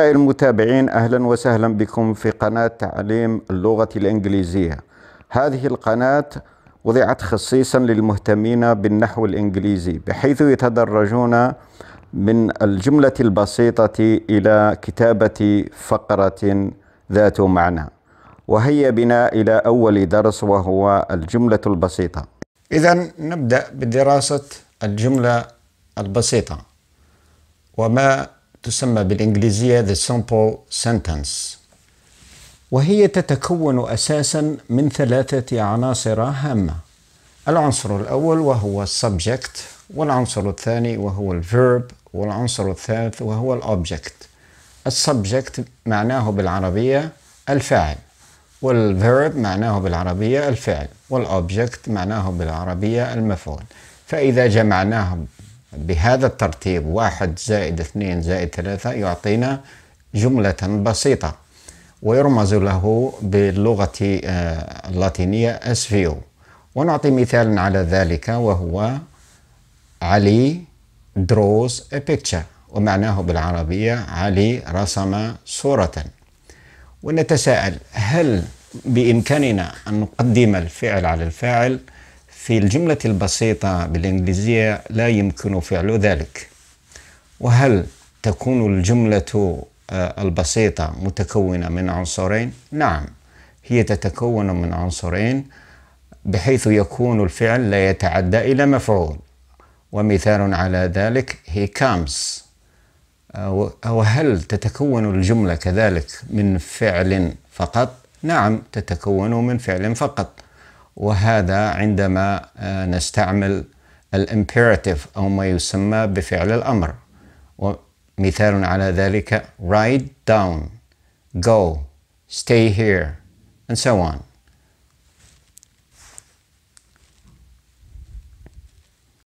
المتابعين أهلا وسهلا بكم في قناة تعليم اللغة الإنجليزية. هذه القناة وضعت خصيصا للمهتمين بالنحو الإنجليزي بحيث يتدرجون من الجملة البسيطة إلى كتابة فقرة ذات معنى. وهيا بنا إلى أول درس وهو الجملة البسيطة. إذا نبدأ بدراسة الجملة البسيطة. وما تسمى بالإنجليزية the simple sentence. وهي تتكون أساسا من ثلاثة عناصر هامة. العنصر الأول وهو ال subject والعنصر الثاني وهو ال verb والعنصر الثالث وهو ال object ال subject معناه بالعربية الفاعل وال verb معناه بالعربية الفعل وال object معناه بالعربية المفعول. فإذا جمعناه بهذا الترتيب واحد زائد اثنين زائد ثلاثة يعطينا جملة بسيطة ويرمز له باللغة آه، اللاتينية أسفيو. ونعطي مثال على ذلك وهو علي a picture ومعناه بالعربية علي رسم صورة. ونتساءل هل بإمكاننا أن نقدم الفعل على الفاعل؟ في الجملة البسيطة بالإنجليزية لا يمكن فعل ذلك وهل تكون الجملة آه، البسيطة متكونة من عنصرين؟ نعم هي تتكون من عنصرين بحيث يكون الفعل لا يتعدى إلى مفعول ومثال على ذلك he comes وهل تتكون الجملة كذلك من فعل فقط؟ نعم تتكون من فعل فقط وهذا عندما آه، نستعمل الإمبيراتيف أو ما يسمى بفعل الأمر. ومثال على ذلك write down go stay here and so on.